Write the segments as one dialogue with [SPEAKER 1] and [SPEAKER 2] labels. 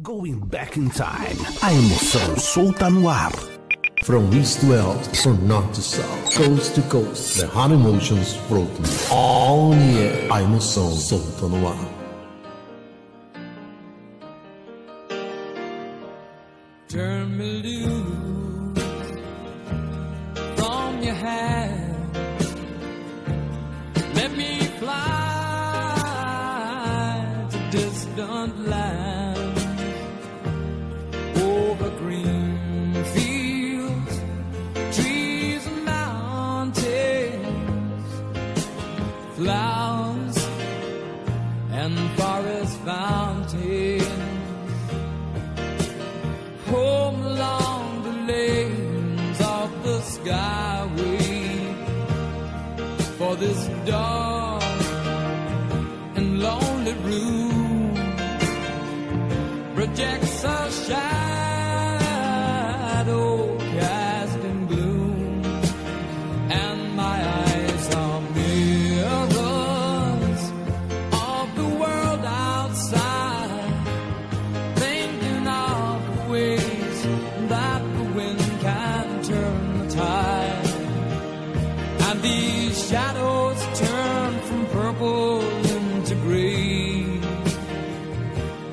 [SPEAKER 1] Going back in time, I'm a emoção solta no ar.
[SPEAKER 2] From east to west, from north to south, coast to coast, the hot emotions floating all air. A emoção solta no ar.
[SPEAKER 3] Turn me loose from your hand. Let me fly to distant lands over green fields, trees and mountains, flowers and forest fountains. Home along the lanes of the skyway for this dark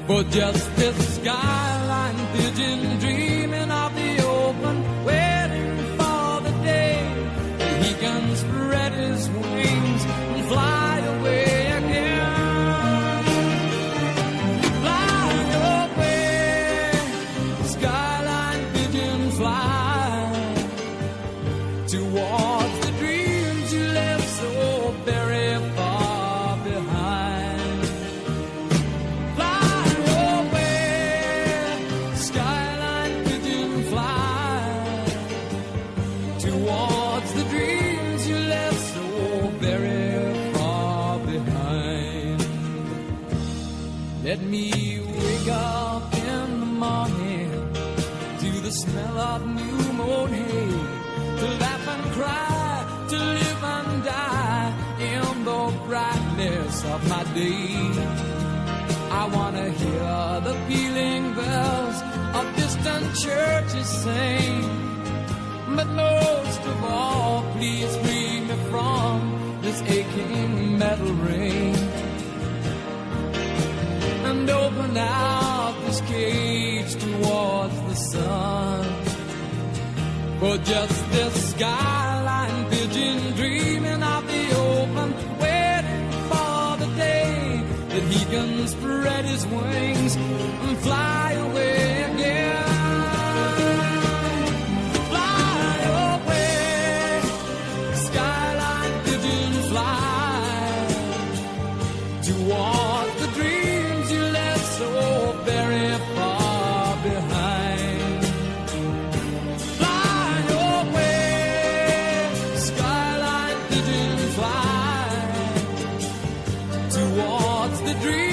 [SPEAKER 3] For just this skyline pigeon dreaming towards the dreams you left so very far behind. Let me wake up in the morning to the smell of new mown hay, to laugh and cry, to live and die in the brightness of my day. I wanna hear the pealing bells of distant churches sing. But most of all, please free me from this aching metal ring and open out this cage towards the sun. For just this skyline pigeon dreaming of the open, waiting for the day that he can spread his wings and fly away again. Towards the dreams you left so very far behind. Away, fly towards the.